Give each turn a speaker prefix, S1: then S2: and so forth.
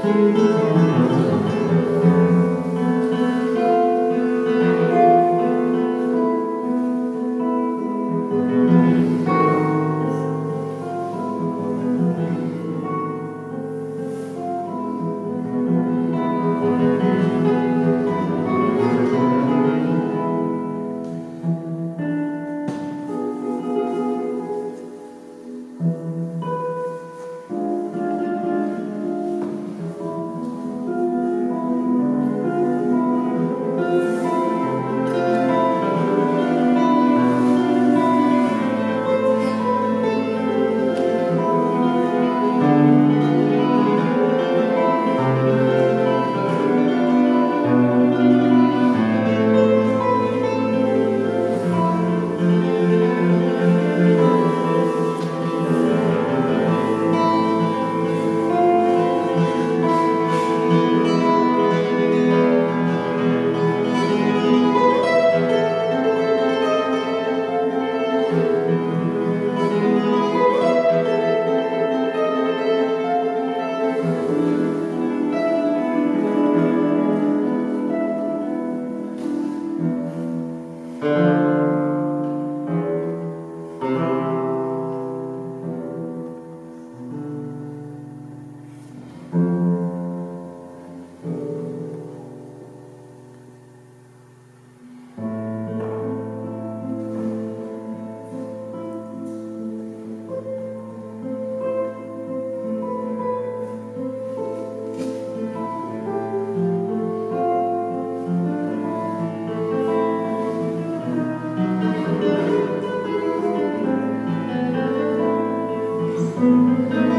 S1: Thank you. Música